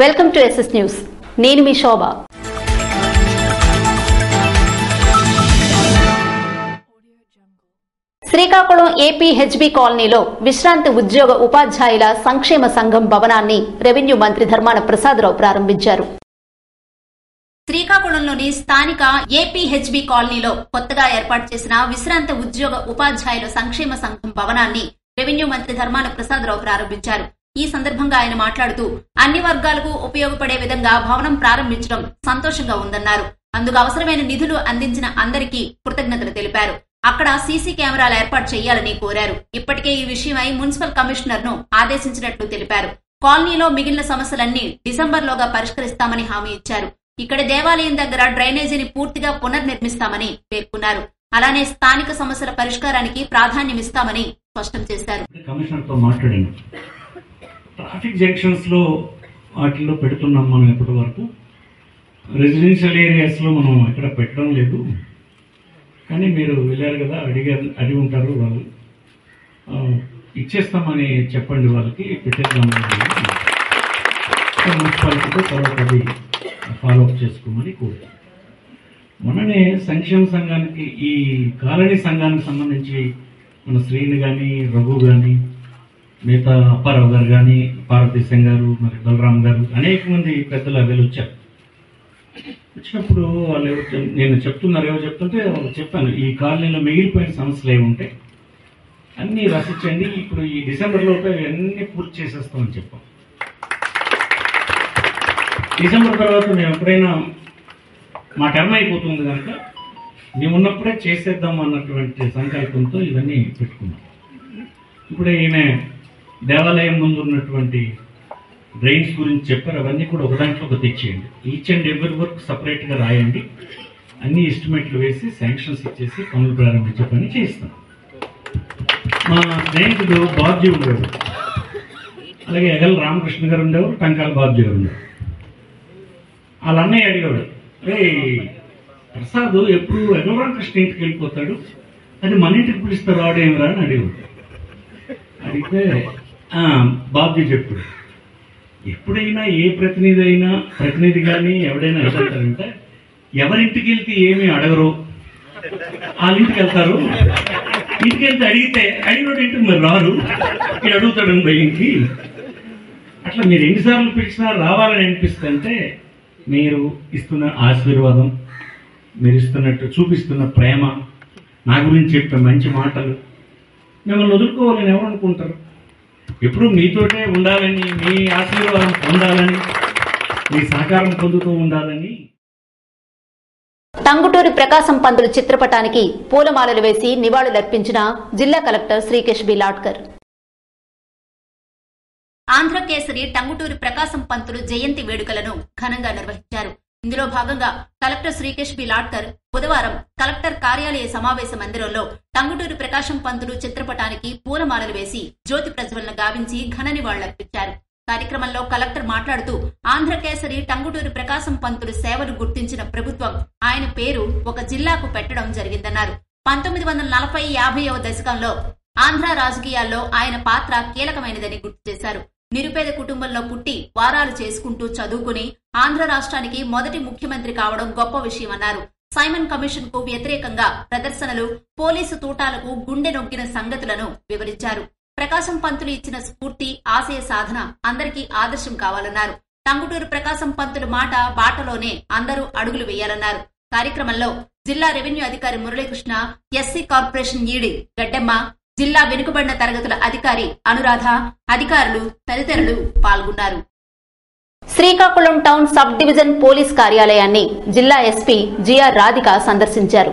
Welcome to SS news. నేను మీ Shobha. Srikakulam AP HB కాలనీలో విశ్రాంతి ఉద్యోగ ఉపాధ్యాయుల సంక్షేమ సంఘం భవనాన్ని రెవెన్యూ మంత్రి ధర్మాన ప్రసాదరావు ప్రారంభించారు. శ్రీకాకుళంలోని స్థానిక ఏపీహెచ్బి కాలనీలో కొత్తగా ఏర్పాటు చేసిన విశ్రాంత ఉద్యోగ ఉపాధ్యాయుల సంక్షేమ సంఘం భవనాన్ని రెవెన్యూ మంత్రి ధర్మాన ప్రసాదరావు ప్రారంభించారు. ఈ సందర్భంగా ఆయన మాట్లాడుతూ అన్ని వర్గాలకు ఉపయోగపడే విధంగా భవనం ప్రారంభించడం సంతోషంగా ఉందన్నారు. అందుకు అవసరమైన నిధులు అందించిన అందరికీ కృతజ్ఞతలు తెలిపారు. అక్కడ సీసీ కెమెరాలు ఏర్పాటు చేయాలని కోరారు. ఇప్పటికే ఈ విషయమై మున్సిపల్ కమిషనర్ను ఆదేశించినట్లు తెలిపారు. కాలనీలో మిగిలిన సమస్యలన్నీ డిసెంబర్లోగా పరిష్కరిస్తామని హామీ ఇచ్చారు. ఇక్కడ దేవాలయం దగ్గర డ్రైనేజీని పూర్తిగా పునర్నిర్మిస్తామని పేర్కొన్నారు. అలానే స్థానిక సమస్యల పరిష్కారానికి ప్రాధాన్యమిస్తామని స్పష్టం చేశారు. కమిషనర్తో ట్రాఫిక్ జంక్షన్స్లో వాటిల్లో పెడుతున్నాం మనం ఇప్పటి వరకు. రెసిడెన్షియల్ ఏరియాస్లో మనం ఎక్కడ పెట్టడం లేదు. కానీ మీరు వెళ్ళారు కదా అడిగారు అడిగి ఉంటారు వాళ్ళు. ఇచ్చేస్తామని చెప్పండి వాళ్ళకి పెట్టేద్దామని మున్సిపాలిటీతో తర్వాత అది ఫాలో అప్ చేసుకోమని కోరుతాం మొన్ననే సంక్షేమ సంఘానికి ఈ కాలనీ సంఘానికి సంబంధించి మన శ్రీని కానీ రఘు కానీ మిగతా అప్పారావు గారు కానీ పార్వతీశం గారు మరి బలరాం గారు అనేక మంది పెద్దలు అవి వచ్చారు. వచ్చినప్పుడు వాళ్ళు ఎవరు చెప్- నేను చెప్తున్నారు ఏవో చెప్తుంటే వాళ్ళు చెప్పాను ఈ కాలనీలో మిగిలిపోయిన సమస్యలు ఏమి ఉంటాయి అన్నీ రచించండి ఇప్పుడు ఈ డిసెంబర్లోపే అన్నీ పూర్తి చేసేస్తామని చెప్పాం. డిసెంబర్ తర్వాత మేము ఎప్పుడైనా మా టర్మ్ అయిపోతుంది కనుక మేము ఉన్నప్పుడే చేసేద్దాం అన్నటువంటి సంకల్పంతో ఇవన్నీ పెట్టుకున్నాం. ఇప్పుడే ఈమె దేవాలయం ముందు ఉన్నటువంటి డ్రైన్స్ గురించి చెప్పారు. అవన్నీ కూడా ఒకదాంట్లో ఒక తెచ్చేయండి. ఈచ్ అండ్ ఎవ్రీ వర్క్ సపరేట్గా రాయండి. అన్ని ఎస్టిమేట్లు వేసి శాంక్షన్స్ ఇచ్చేసి పనులు ప్రారంభించే పని చేస్తాం మా స్నేహితుడు బాబ్జీ ఉండేవాడు. అలాగే ఎగల్ రామకృష్ణ గారు ఉండేవారు టంకాల బాబ్జీ గారు ఉండేవారు. వాళ్ళ అన్నయ్య అడిగాడు రే ప్రసాద్ ఎప్పుడు ఎగల్ రామకృష్ణ ఇంటికి వెళ్ళిపోతాడు? అది మన ఇంటికి పిలుస్తారు ఆడేమిరా? అని అడిగాడు అడిగితే బాబ్జీ చెప్పు. ఎప్పుడైనా ఏ ప్రతినిధి అయినా ప్రతినిధి కానీ ఎవడైనా వెళ్తారంటే ఎవరింటికి వెళ్తే ఏమి అడగరు. వాళ్ళ ఇంటికి వెళ్తారు. ఇంటికి వెళ్తే అడిగితే అడిగినోడు ఇంటికి మరి రారు. ఇక్కడ అడుగుతాడు భయంకి అట్లా మీరు ఎన్నిసార్లు పిలిచినా రావాలని అనిపిస్తుంటే మీరు ఇస్తున్న ఆశీర్వాదం మీరు ఇస్తున్నట్టు చూపిస్తున్న ప్రేమ నా గురించి చెప్పే మంచి మాటలు మిమ్మల్ని వదులుకోవాలని ఎవరు అనుకుంటారు? ఎప్పుడు మీతోటే ఉండాలని మీ ఆశీర్వాదం పొందాలని మీ సహకారం పొందుతూ ఉండాలని. టంగుటూరి ప్రకాశం పంతులు చిత్రపటానికి పూలమాలలు వేసి నివాళులర్పించిన జిల్లా కలెక్టర్ శ్రీకేష్ బి. లాడ్కర్ ఆంధ్రకేసరి టంగుటూరి ప్రకాశం పంతులు జయంతి వేడుకలను ఘనంగా నిర్వహించారు. ఇందులో భాగంగా కలెక్టర్ శ్రీకేష్ బి లాడ్కర్ బుధవారం కలెక్టర్ కార్యాలయ సమావేశ మందిరంలో టంగుటూరి ప్రకాశం పంతులు చిత్రపటానికి పూలమాలలు వేసి జ్యోతి ప్రజ్వలన గావించి ఘన నివాళులర్పించారు కార్యక్రమంలో కలెక్టర్ మాట్లాడుతూ ఆంధ్రకేసరి టంగుటూరి ప్రకాశం పంతులు సేవలు గుర్తించిన ప్రభుత్వం ఆయన పేరు ఒక జిల్లాకు పెట్టడం జరిగిందన్నారు. పంతొమ్మిది వందల నలభై యాభైవ దశకంలో ఆంధ్ర రాజకీయాల్లో ఆయన పాత్ర కీలకమైనదని గుర్తు చేశారు. నిరుపేద కుటుంబంలో పుట్టి వారాలు చేసుకుంటూ చదువుకుని ఆంధ్ర రాష్ట్రానికి మొదటి ముఖ్యమంత్రి కావడం గొప్ప విషయమన్నారు. సైమన్ కమిషన్కు వ్యతిరేకంగా ప్రదర్శనలు పోలీసు తూటాలకు గుండె నొక్కిన సంగతులను వివరించారు. ప్రకాశం పంతులు ఇచ్చిన స్ఫూర్తి ఆశయ సాధన అందరికీ ఆదర్శం కావాలన్నారు. టంగుటూరు ప్రకాశం పంతులు మాట బాటలోనే అందరూ అడుగులు వేయాలన్నారు. కార్యక్రమంలో జిల్లా రెవెన్యూ అధికారి మురళీకృష్ణ ఎస్సీ కార్పొరేషన్ ఈడి గడ్డెమ్మ జిల్లా వెనుకబడిన తరగతుల అధికారి అనురాధ అధికారులు తదితరులు పాల్గొన్నారు. Srikakulam town sub division police కార్యాలయాన్ని జిల్లా ఎస్పీ జిఆర్ రాధిక సందర్శించారు.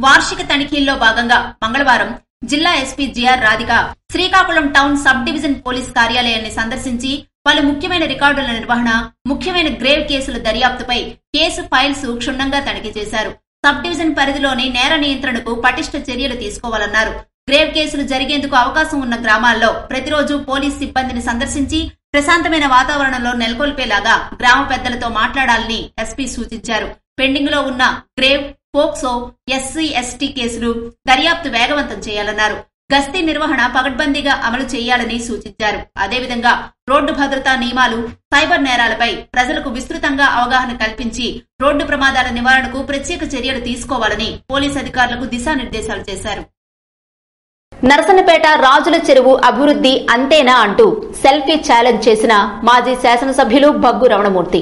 వార్షిక తనిఖీల్లో భాగంగా మంగళవారం జిల్లా SP GR Radhika Srikakulam town sub division police కార్యాలయాన్ని సందర్శించి పలు ముఖ్యమైన రికార్డుల నిర్వహణ ముఖ్యమైన గ్రేవ్ కేసుల దర్యాప్తుపై కేసు ఫైల్స్ క్షుణ్ణంగా తనిఖీ చేశారు. సబ్ డివిజన్ పరిధిలోని నేర నియంత్రణకు పటిష్ట చర్యలు తీసుకోవాలన్నారు. గ్రేవ్ కేసులు జరిగేందుకు అవకాశం ఉన్న గ్రామాల్లో ప్రతిరోజు పోలీస్ సిబ్బందిని సందర్శించి ప్రశాంతమైన వాతావరణంలో నెలకొల్పేలాగా గ్రామ పెద్దలతో మాట్లాడాలని ఎస్పీ సూచించారు. పెండింగ్లో ఉన్న గ్రేవ్ పోక్సో ఎస్సీ ఎస్టీ కేసులు దర్యాప్తు వేగవంతం చేయాలన్నారు. గస్తీ నిర్వహణ పగడ్బందీగా అమలు చేయాలని సూచించారు. అదేవిధంగా రోడ్డు భద్రతా నియమాలు సైబర్ నేరాలపై ప్రజలకు విస్తృతంగా అవగాహన కల్పించి రోడ్డు ప్రమాదాల నివారణకు ప్రత్యేక చర్యలు తీసుకోవాలని పోలీస్ అధికారులకు దిశానిర్దేశాలు చేశారు. నరసనపేట రాజుల చెరువు అభివృద్ధి అంతేనా అంటూ సెల్ఫీ ఛాలెంజ్ చేసిన మాజీ శాసనసభ్యులు బగ్గు రమణమూర్తి.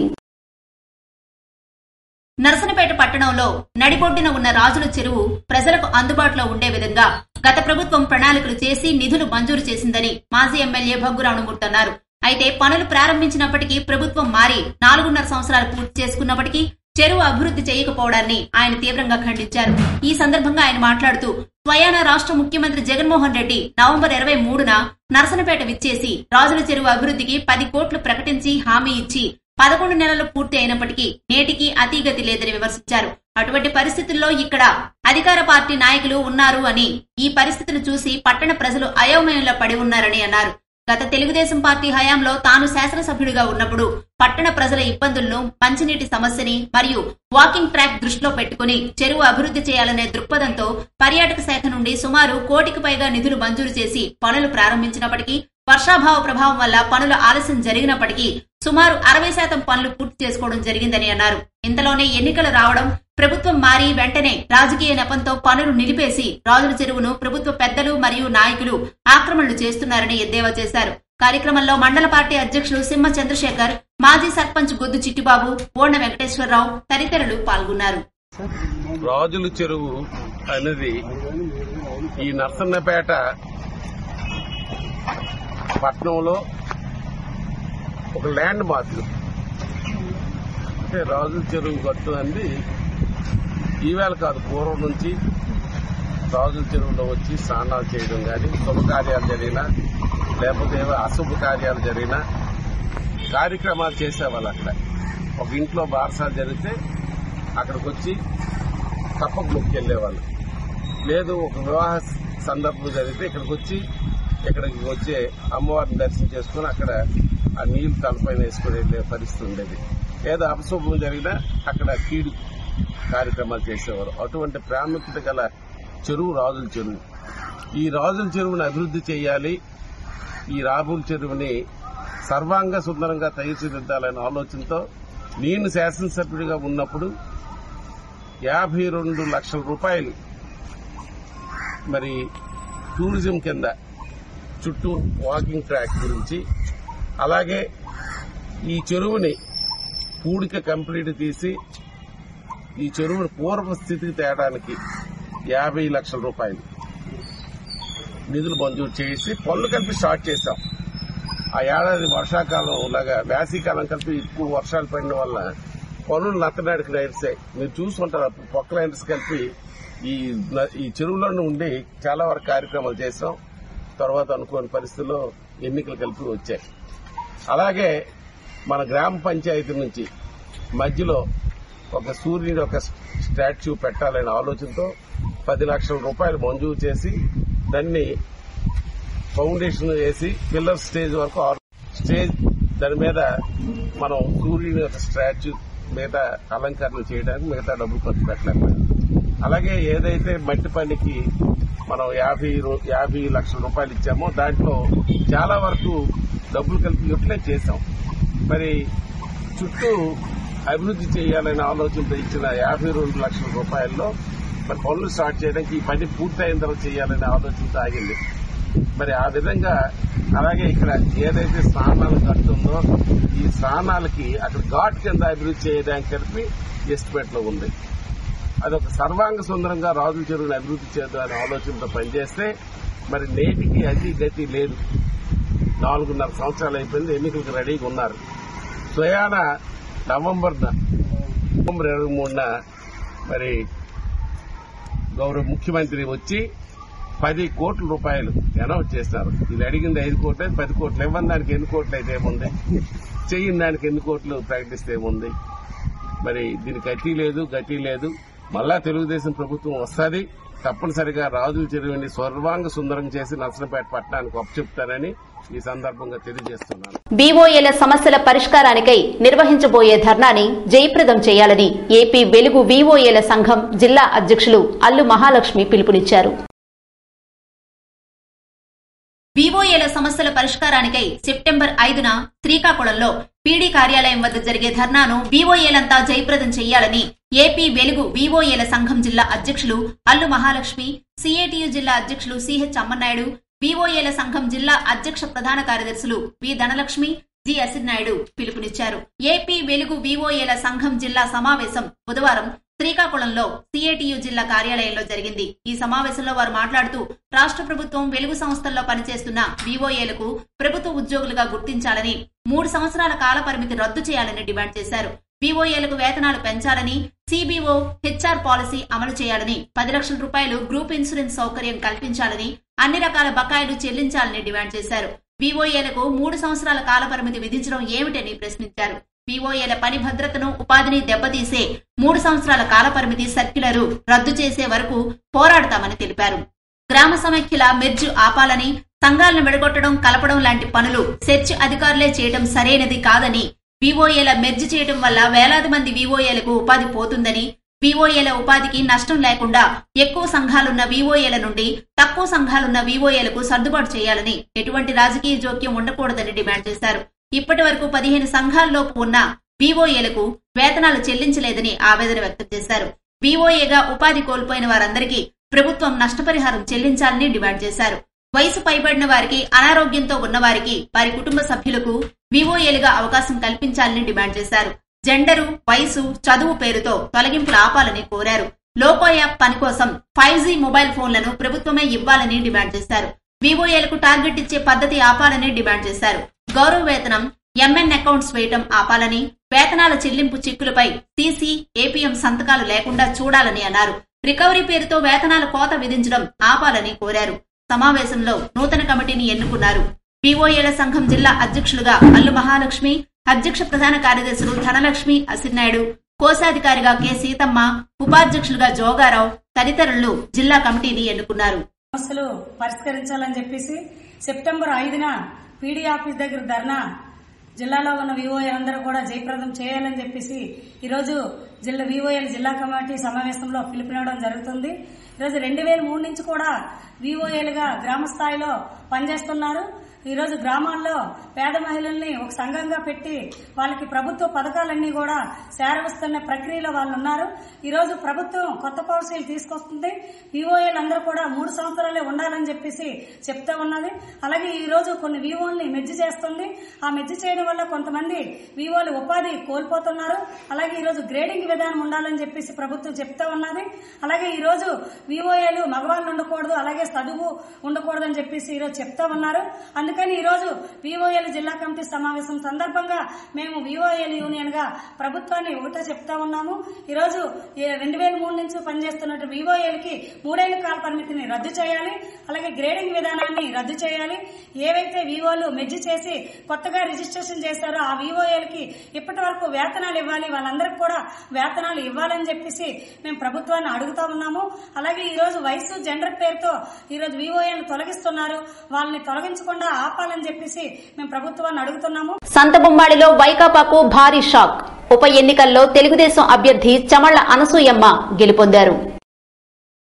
నరసనపేట పట్టణంలో నడిబొడ్డున ఉన్న రాజుల చెరువు ప్రజలకు అందుబాటులో ఉండే విధంగా గత ప్రభుత్వం ప్రణాళికలు చేసి నిధులు మంజూరు చేసిందని మాజీ ఎమ్మెల్యే భగ్గు రావణమూర్తి అన్నారు. అయితే పనులు ప్రారంభించినప్పటికీ ప్రభుత్వం మారి నాలుగున్నర సంవత్సరాలు పూర్తి చేసుకున్నప్పటికీ చెరువు అభివృద్ధి చేయకపోవడాన్ని ఆయన తీవ్రంగా ఖండించారు. ఈ సందర్భంగా ఆయన మాట్లాడుతూ స్వయాన రాష్ట్ర ముఖ్యమంత్రి జగన్మోహన్ రెడ్డి నవంబర్ ఇరవై మూడున నరసనపేట విచ్చేసి రాజుల చెరువు అభివృద్ధికి పది కోట్లు ప్రకటించి హామీ ఇచ్చి పదకొండు నెలలు పూర్తి అయినప్పటికీ నేటికి అతీగతి లేదని విమర్శించారు. అటువంటి పరిస్థితుల్లో ఇక్కడ అధికార పార్టీ నాయకులు ఉన్నారు అని ఈ పరిస్థితిని చూసి పట్టణ ప్రజలు అయోమయంలో పడి ఉన్నారని అన్నారు. గత తెలుగుదేశం పార్టీ హయాంలో తాను శాసనసభ్యుడిగా ఉన్నప్పుడు పట్టణ ప్రజల ఇబ్బందులను మంచినీటి సమస్యని మరియు వాకింగ్ ట్రాక్ దృష్టిలో పెట్టుకుని చెరువు అభివృద్ధి చేయాలనే దృక్పథంతో పర్యాటక శాఖ నుండి సుమారు కోటికి పైగా నిధులు మంజూరు చేసి పనులు ప్రారంభించినప్పటికీ వర్షాభావ ప్రభావం వల్ల పనులు ఆలస్యం జరిగినప్పటికీ సుమారు అరవై శాతం పనులు పూర్తి చేసుకోవడం జరిగిందని అన్నారు. ఇంతలోనే ఎన్నికలు రావడం ప్రభుత్వం మారి వెంటనే రాజకీయ నెపంతో పనులు నిలిపేసి రాజుల చెరువును ప్రభుత్వ పెద్దలు మరియు నాయకులు ఆక్రమణలు చేస్తున్నారని ఎద్దేవా చేశారు. కార్యక్రమంలో మండల పార్టీ అధ్యక్షులు సింహ చంద్రశేఖర్ మాజీ సర్పంచ్ గొద్దు చిట్టిబాబు బోండ వెంకటేశ్వరరావు తదితరులు పాల్గొన్నారు. రాజుల చెరువు అనేది ఈ నర్సన్నపేట పట్టణంలో ఒక ల్యాండ్ మార్క్. అంటే రాజుల చెరువు గట్టు అనేది ఈవేళ కాదు పూర్వం నుంచి రాజుల చెరువులో వచ్చి స్నానాలు చేయడం కానీ శుభకార్యాలు జరిగినా లేకపోతే అశుభ కార్యాలు జరిగినా కార్యక్రమాలు చేసేవాళ్ళు అక్కడ. ఒక ఇంట్లో బారసాలు జరిగితే అక్కడికి వచ్చి తప్పక ముక్కుకెళ్ళేవాళ్ళు లేదు ఒక వివాహ సందర్భం జరిగితే ఇక్కడికి వచ్చి ఇక్కడికి వచ్చే అమ్మవారిని దర్శనం చేసుకుని అక్కడ ఆ నీళ్ళు తలపైన వేసుకుని వెళ్ళే పరిస్థితి ఉండేది. ఏదో అపశుభం జరిగినా అక్కడ కీడు కార్యక్రమాలు చేసేవారు. అటువంటి ప్రాముఖ్యత గల చెరువు రాజుల చెరువు. ఈ రాజుల చెరువుని అభివృద్ధి చేయాలి. ఈ రాబుల చెరువుని సర్వాంగ సుందరంగా తీర్చిదిద్దాలనే ఆలోచనతో నేను శాసనసభ్యుడిగా ఉన్నప్పుడు యాభై రెండు లక్షల రూపాయలు మరి టూరిజం కింద చుట్టూ వాకింగ్ ట్రాక్ గురించి అలాగే ఈ చెరువుని పూడిక కంప్లీట్ తీసి ఈ చెరువును పూర్వ స్థితికి తేడానికి యాభై లక్షల రూపాయలు నిధులు మంజూరు చేసి పనులు కలిపి స్టార్ట్ చేశాం. ఆ ఏడాది వర్షాకాలం లాగా వేసవికాలం కలిపి ఎక్కువ వర్షాలు పడిన వల్ల పనులు నత్తనాడికి నడిచాయి మీరు చూసుకుంటారు అప్పుడు పొక్క లైన్స్ కలిపి ఈ ఈ చెరువులోనే ఉండి చాలా వరకు కార్యక్రమాలు చేసాం తర్వాత అనుకోని పరిస్థితుల్లో ఎన్నికలు కలిపి వచ్చాయి. అలాగే మన గ్రామ పంచాయతీ నుంచి మధ్యలో ఒక సూర్యుని ఒక స్టాచ్యూ పెట్టాలనే ఆలోచనతో పది లక్షల రూపాయలు మంజూరు చేసి దాన్ని ఫౌండేషన్ వేసి పిల్లర్ స్టేజ్ వరకు స్టేజ్ దాని మీద మనం సూర్యుని యొక్క స్టాచ్యూ మీద అలంకరణ చేయడానికి మిగతా డబ్బులు ఖర్చు పెట్టలేము. అలాగే ఏదైతే మట్టి పనికి మనం యాభై రూ- యాభై లక్షల రూపాయలు ఇచ్చామో దాంట్లో చాలా వరకు డబ్బులు కలిపి ఇట్లే చేశాం. మరి చుట్టూ అభివృద్ధి చేయాలనే ఆలోచనతో ఇచ్చిన యాభై రెండు లక్షల రూపాయల్లో మరి పనులు స్టార్ట్ చేయడానికి ఈ పని పూర్తయిన తర్వాత చేయాలనే ఆలోచనతో ఆగింది. మరి ఆ విధంగా అలాగే ఇక్కడ ఏదైతే స్నానాలు కడుతుందో ఈ స్నానాలకి అక్కడ ఘాట్ కింద అభివృద్ధి చేయడానికి కలిపి ఎస్టిమేట్లో ఉంది. అదొక సర్వాంగ సుందరంగా రాజుల చెరువుని అభివృద్ధి చేద్దాం అనే ఆలోచనతో పనిచేస్తే మరి నేటికి అతి గతి లేదు. నాలుగున్నర సంవత్సరాలు అయిపోయింది ఎన్నికలకు రెడీగా ఉన్నారు. స్వయాన నవంబర్ నవంబర్ ఇరవై మూడున మరి గౌరవ ముఖ్యమంత్రి వచ్చి పది కోట్ల రూపాయలు అనౌన్స్ చేస్తారు. ఇది అడిగింది ఐదు కోట్లు అయితే పది కోట్లు ఇవ్వని దానికి ఎన్ని కోట్లు అయితే ఏముంది? చెయ్యని దానికి ఎన్ని కోట్లు ప్రకటిస్తే ఏముంది? మరి దీనికి గతి లేదు గతి లేదు. మళ్ళా తెలుగుదేశం ప్రభుత్వం వస్తుంది తప్పనిసరిగా రాజుల చెరువుని సర్వాంగ సుందరం చేసి నర్సనపేట పట్టణానికి అప్పచెప్తానని ఈ సందర్భంగా తెలియజేస్తున్నాను. బీఓఏల సమస్యల పరిష్కారానికై నిర్వహించబోయే ధర్నాని జయప్రదం చేయాలని ఏపీ వెలుగు బీఓఏల సంఘం జిల్లా అధ్యక్షులు అల్లు మహాలక్ష్మి పిలుపునిచ్చారు. వివోఏల సమస్యల పరిష్కారానికై సెప్టెంబర్ ఐదున శ్రీకాకుళంలో పీడీ కార్యాలయం వద్ద జరిగే ధర్నాను వివోఏలంతా జయప్రదం చేయాలని ఏపీ వెలుగు వివోఏల సంఘం జిల్లా అధ్యక్షులు అల్లు మహాలక్ష్మి సిఐటియు జిల్లా అధ్యక్షులు సిహెచ్ అమ్మనాయుడు వివోఏల సంఘం జిల్లా అధ్యక్ష ప్రధాన కార్యదర్శులు వి ధనలక్ష్మి జి అసిన్నాయుడు పిలుపునిచ్చారు. ఏపీ వెలుగు వివోఏల సంఘం జిల్లా సమావేశం బుధవారం శ్రీకాకుళంలో సిఐటియు జిల్లా కార్యాలయంలో జరిగింది. ఈ సమావేశంలో వారు మాట్లాడుతూ రాష్ట్ర ప్రభుత్వం వెలుగు సంస్థల్లో పనిచేస్తున్న వివోఏలకు ప్రభుత్వ ఉద్యోగులుగా గుర్తించాలని మూడు సంవత్సరాల కాల పరిమితి రద్దు చేయాలని డిమాండ్ చేశారు. వివోఏలకు వేతనాలు పెంచాలని సిబిఓ హెచ్ఆర్ పాలసీ అమలు చేయాలని పది లక్షల రూపాయలు గ్రూప్ ఇన్సూరెన్స్ సౌకర్యం కల్పించాలని అన్ని రకాల బకాయిలు చెల్లించాలని డిమాండ్ చేశారు. వివోఏలకు మూడు సంవత్సరాల కాల పరిమితి విధించడం ఏమిటని ప్రశ్నించారు. పీఓఏల పని భద్రతను ఉపాధిని దెబ్బతీసే మూడు సంవత్సరాల కాల పరిమితి సర్క్యులరు రద్దు చేసే వరకు పోరాడతామని తెలిపారు. గ్రామ సమైక్యుల మెర్జు ఆపాలని సంఘాలను విడగొట్టడం కలపడం లాంటి పనులు సెర్చ్ అధికారులే చేయడం సరైనది కాదని వివోఏల మెర్జ్ చేయడం వల్ల వేలాది మంది వివోఏలకు ఉపాధి పోతుందని వివోఏల ఉపాధికి నష్టం లేకుండా ఎక్కువ సంఘాలున్న వివోఏల నుండి తక్కువ సంఘాలున్న వివోఏలకు సర్దుబాటు చేయాలని ఎటువంటి రాజకీయ జోక్యం ఉండకూడదని డిమాండ్ చేశారు. ఇప్పటి వరకు పదిహేను సంఘాల్లోపు ఉన్న బీఓఏలకు వేతనాలు చెల్లించలేదని ఆవేదన వ్యక్తం చేశారు. బీఓఏగా ఉపాధి కోల్పోయిన వారందరికీ ప్రభుత్వం నష్టపరిహారం చెల్లించాలని డిమాండ్ చేశారు. వయసు పైబడిన వారికి అనారోగ్యంతో ఉన్నవారికి వారి కుటుంబ సభ్యులకు బీఓఏలుగా అవకాశం కల్పించాలని డిమాండ్ చేశారు. జెండరు వయసు చదువు పేరుతో తొలగింపులు ఆపాలని కోరారు. లోకో యాప్ పని కోసం ఫైవ్ జీ మొబైల్ ఫోన్లను ప్రభుత్వమే ఇవ్వాలని డిమాండ్ చేశారు. వివోఏలకు టార్గెట్ ఇచ్చే పద్ధతి ఆపాలని డిమాండ్ చేశారు. గౌరవ వేతనం ఎంఎన్ అకౌంట్స్ వేయటం ఆపాలని వేతనాల చెల్లింపు చిక్కులపై సీసీ ఏపీఎం సంతకాలు లేకుండా చూడాలని అన్నారు. రికవరీ పేరుతో వేతనాల కోత విధించడం ఆపాలని కోరారు. సమావేశంలో నూతన కమిటీని ఎన్నుకున్నారు. పీఓఏల సంఘం జిల్లా అధ్యక్షులుగా అల్లు మహాలక్ష్మి అధ్యక్ష ప్రధాన కార్యదర్శులు ధనలక్ష్మి అసిన్నాయుడు కోశాధికారిగా కె. సీతమ్మ ఉపాధ్యక్షులుగా జోగారావు తదితరులు జిల్లా కమిటీని ఎన్నుకున్నారు. సమస్యలు పరిష్కరించాలని చెప్పేసి సెప్టెంబర్ ఐదున పీడీ ఆఫీస్ దగ్గర ధర్నా. జిల్లాలో ఉన్న వివోఏ అందరూ కూడా జయప్రదం చేయాలని చెప్పేసి ఈరోజు జిల్లా వివోఎల్ జిల్లా కమిటీ సమావేశంలో పిలుపునివ్వడం జరుగుతుంది. ఈరోజు రెండు వేల మూడు నుంచి కూడా వివోఏలుగా గ్రామ స్థాయిలో పనిచేస్తున్నారు. ఈరోజు గ్రామాల్లో పేద మహిళల్ని ఒక సంఘంగా పెట్టి వాళ్ళకి ప్రభుత్వ పథకాలన్నీ కూడా చేరవస్తున్న ప్రక్రియలో వాళ్ళు ఉన్నారు. ఈరోజు ప్రభుత్వం కొత్త పాలసీలు తీసుకొస్తుంది. వివోఏలు అందరూ కూడా మూడు సంవత్సరాలే ఉండాలని చెప్పేసి చెప్తా ఉన్నది. అలాగే ఈరోజు కొన్ని వివోల్ని మెజ్జి చేస్తుంది. ఆ మెజ్జి చేయడం వల్ల కొంతమంది వివోలు ఉపాధి కోల్పోతున్నారు. అలాగే ఈరోజు గ్రేడింగ్ విధానం ఉండాలని చెప్పేసి ప్రభుత్వం చెప్తా ఉన్నది. అలాగే ఈరోజు వివోఏలు మగవాళ్ళు ఉండకూడదు అలాగే చదువు ఉండకూడదని చెప్పేసి ఈరోజు చెప్తా ఉన్నారు. అందుకని ఈరోజు వివోఎల్ జిల్లా కమిటీ సమావేశం సందర్భంగా మేము వివోఎల్ యూనియన్గా ప్రభుత్వాన్ని ఒకటే చెప్తా ఉన్నాము. ఈరోజు రెండు వేల మూడు నుంచి పనిచేస్తున్నట్టు కి మూడేళ్ళ కాల పరిమితిని రద్దు చేయాలి అలాగే గ్రేడింగ్ విధానాన్ని రద్దు చేయాలి. ఏవైతే వివోలు మెజ్జి చేసి కొత్తగా రిజిస్ట్రేషన్ చేశారో ఆ వివోఏలకి ఇప్పటి వరకు వేతనాలు ఇవ్వాలి వాళ్ళందరికీ కూడా వేతనాలు ఇవ్వాలని చెప్పేసి మేము ప్రభుత్వాన్ని అడుగుతా ఉన్నాము. అలాగే ఈరోజు వయసు జెండర్ పేరుతో ఈరోజు వివోఎల్ తొలగిస్తున్నారు. వాళ్ళని తొలగించకుండా ఆపాలని చెప్పేసి మేము ప్రభుత్వాన్ని అడుగుతున్నాము. సంతబొమ్మాడిలో వైకాపాకు భారీ షాక్. ఉప ఎన్నికల్లో తెలుగుదేశం అభ్యర్థి చమళ్ళ అనసూయమ్మ గెలుపొందారు.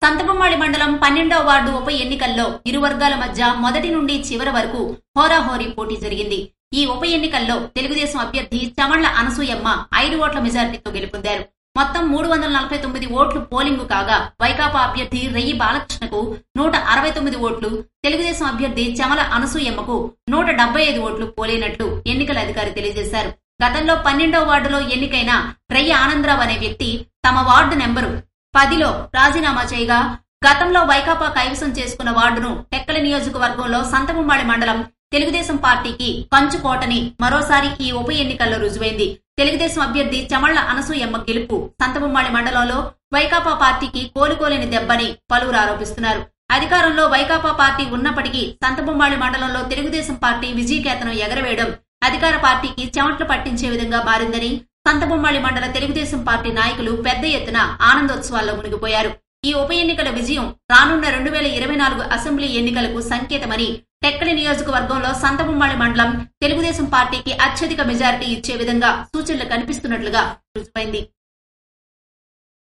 సంతబొమ్మాళి మండలం పన్నెండవ వార్డు ఉప ఎన్నికల్లో ఇరు వర్గాల మధ్య మొదటి నుండి చివరి వరకు హోరాహోరీ పోటీ జరిగింది. ఈ ఉప ఎన్నికల్లో తెలుగుదేశం అభ్యర్థి చమళ్ళ అనసూయమ్మ ఐదు ఓట్ల మెజారిటీతో గెలుపొందారు. మొత్తం మూడు వందల నలభై తొమ్మిది ఓట్లు పోలింగు కాగా వైకాపా అభ్యర్థి రెయ్యి బాలకృష్ణకు నూట అరవై తొమ్మిది ఓట్లు తెలుగుదేశం అభ్యర్థి చమల అనసూయమ్మకు నూట డెబ్బై ఐదు ఓట్లు పోలైనట్లు ఎన్నికల అధికారి తెలియజేశారు. గతంలో పన్నెండో వార్డులో ఎన్నికైన రెయ్యి ఆనందరావు అనే వ్యక్తి తమ వార్డు నెంబరు పదిలో రాజీనామా చేయగా గతంలో వైకాపా కైవసం చేసుకున్న వార్డును టెక్కల నియోజకవర్గంలో సంతముమ్మాళి మండలం తెలుగుదేశం పార్టీకి పంచుకోటని మరోసారి ఈ ఉప ఎన్నికల్లో రుజువైంది. తెలుగుదేశం అభ్యర్థి చమళ్ళ అనసూయమ్మ గెలుపు. సంతబొమ్మాళి మండలంలో వైకాపా పార్టీకి కోలుకోలేని దెబ్బని పలువురు ఆరోపిస్తున్నారు. అధికారంలో వైకాపా పార్టీ ఉన్నప్పటికీ సంతబొమ్మాళి మండలంలో తెలుగుదేశం పార్టీ విజయకేతనం ఎగరవేయడం అధికార పార్టీకి చెమట్లు పట్టించే విధంగా మారిందని సంతబొమ్మాళి మండల తెలుగుదేశం పార్టీ నాయకులు పెద్ద ఎత్తున ఆనందోత్సవాల్లో మునిగిపోయారు. ఈ ఉప ఎన్నికల విజయం రానున్న రెండు వేల ఇరవై నాలుగు అసెంబ్లీ ఎన్నికలకు సంకేతమని టెక్కలి నియోజకవర్గంలో సంతబొమ్మాళి మండలం తెలుగుదేశం పార్టీకి అత్యధిక మెజారిటీ ఇచ్చే విధంగా సూచనలు కనిపిస్తున్నట్లుగా రుజువైంది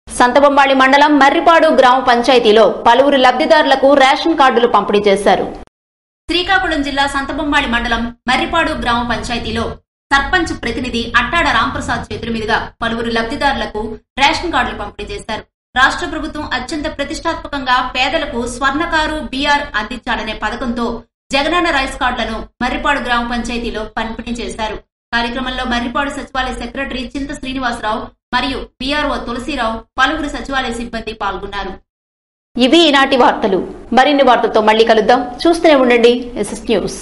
సంతబొమ్మాళి మండలం మర్రిపాడు గ్రామ పంచాయతీలో పలువురు లబ్ధిదారులకు రేషన్ కార్డులు పంపిణీ చేశారు. శ్రీకాకుళం జిల్లా సంతబొమ్మాళి మండలం మర్రిపాడు గ్రామ పంచాయతీలో సర్పంచ్ ప్రతినిధి అట్టాడ రాంప్రసాద్ చేతుల మీదుగా పలువురు లబ్ధిదారులకు రేషన్ కార్డులు పంపిణీ చేశారు. రాష్ట్ర ప్రభుత్వం అత్యంత ప్రతిష్టాత్మకంగా పేదలకు స్వర్ణకారు బీఆర్ అందించాలనే పథకంతో జగనన్న రైస్ కార్డులను మర్రిపాడు గ్రామ పంచాయతీలో పంపిణీ చేశారు. కార్యక్రమంలో మర్రిపాడు సచివాలయ సెక్రటరీ చింత శ్రీనివాసరావు మరియు బీఆర్ఓ తులసిరావు పలువురు సచివాలయ సిబ్బంది పాల్గొన్నారు. ఇవి ఈనాటి వార్తలు. మరిన్ని వార్తలతో మళ్ళీ కలుద్దాం. చూస్తూనే ఉండండి. SS news